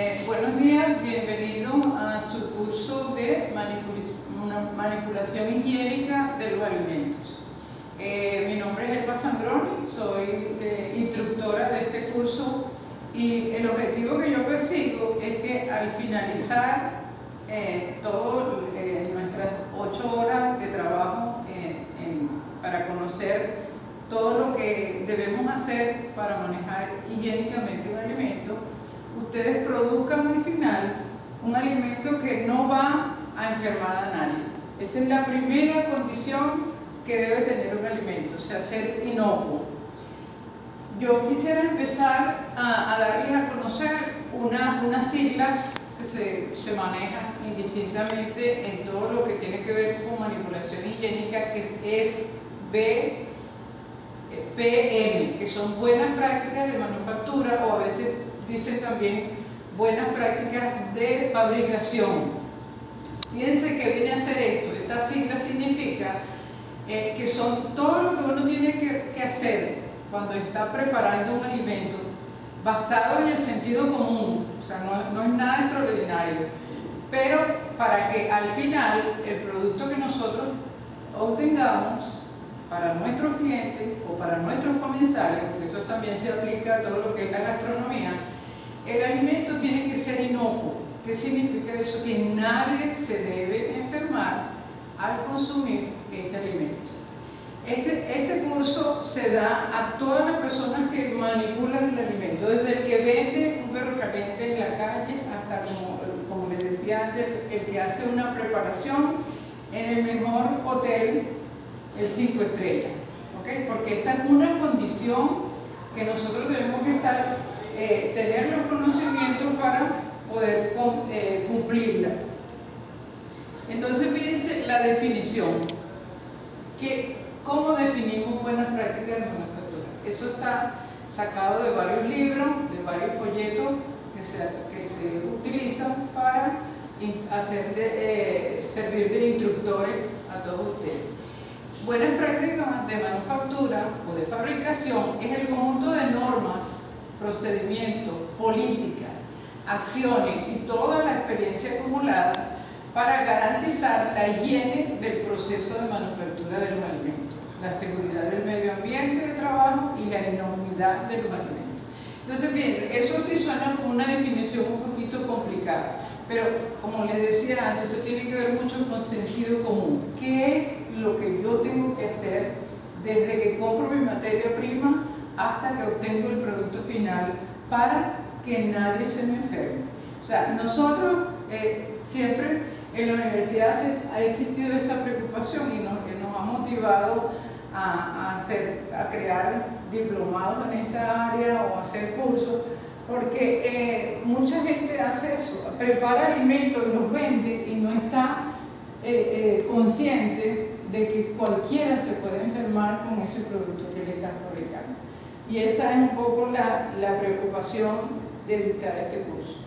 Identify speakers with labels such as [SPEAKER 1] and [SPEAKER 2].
[SPEAKER 1] eh, buenos días, bienvenido a su curso de manipulación higiénica de los alimentos. Eh, mi nombre es Elba Sandroni, soy eh, instructora de este curso y el objetivo que yo persigo es que al finalizar todas nuestras ocho horas de trabajo para conocer todo lo que debemos hacer para manejar higiénicamente un alimento, ustedes produzcan al final un alimento que no va a enfermar a nadie. Esa es la primera condición que debe tener un alimento, o sea, ser inocuo. Yo quisiera empezar a, darles a conocer unas siglas que se, se, manejan indistintamente en todo lo que tiene que ver con manipulación higiénica, que es B PM, que son buenas prácticas de manufactura o a veces dicen también buenas prácticas de fabricación. Fíjense que viene a hacer esto, esta sigla significa eh, que son todo lo que uno tiene que, hacer cuando está preparando un alimento basado en el sentido común, o sea, no, no es nada extraordinario, pero para que al final el producto que nosotros obtengamos para nuestros clientes o para nuestros comensales, porque esto también se aplica a todo lo que es la gastronomía, el alimento tiene que ser inocuo. ¿Qué significa eso? Que nadie se debe enfermar al consumir este alimento. Este, este curso se da a todas las personas que manipulan el alimento, desde el que vende un perro caliente en la calle hasta, como, como les decía antes, el que hace una preparación en el mejor hotel el 5 estrellas, porque esta es una condición que nosotros debemos que estar, eh, tener los conocimientos para poder eh, cumplirla. Entonces, fíjense la definición. Que, ¿Cómo definimos buenas prácticas de manufactura? Eso está sacado de varios libros, de varios folletos que se, utilizan para eh, servir de instructores a todos ustedes. Buenas prácticas de manufactura o de fabricación es el conjunto de normas, procedimientos, políticas, acciones y toda la experiencia acumulada para garantizar la higiene del proceso de manufactura de los alimentos, la seguridad del medio ambiente de trabajo y la inocuidad de los alimentos. Entonces, fíjense, eso sí suena como una definición un poquito complicada, pero como les decía antes, eso tiene que ver mucho con sentido común. ¿Qué es lo que yo tengo que hacer desde que compro mi materia prima hasta que obtengo el producto final para que nadie se me enferme? O sea, nosotros eh, siempre en la universidad ha existido esa preocupación y nos, ha motivado a, crear diplomados en esta área o hacer cursos porque eh, mucha gente hace eso, prepara alimentos y los vende y no está eh, consciente de que cualquiera se puede enfermar con ese producto que le están fabricando. Y esa es un poco la, preocupación de dictar este curso.